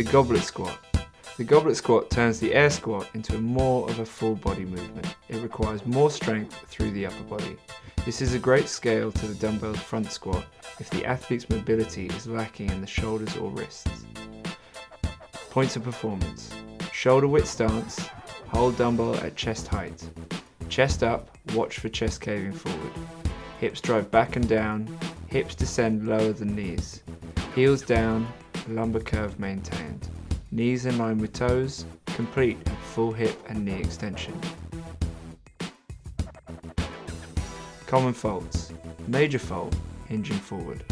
The goblet squat. The goblet squat turns the air squat into more of a full body movement. It requires more strength through the upper body. This is a great scale to the dumbbell front squat if the athlete's mobility is lacking in the shoulders or wrists. Points of performance. Shoulder width stance, hold dumbbell at chest height. Chest up, watch for chest caving forward. Hips drive back and down, hips descend lower than knees. Heels down, lumbar curve maintained. Knees in line with toes, complete full hip and knee extension. Common faults. Major fault, hinging forward.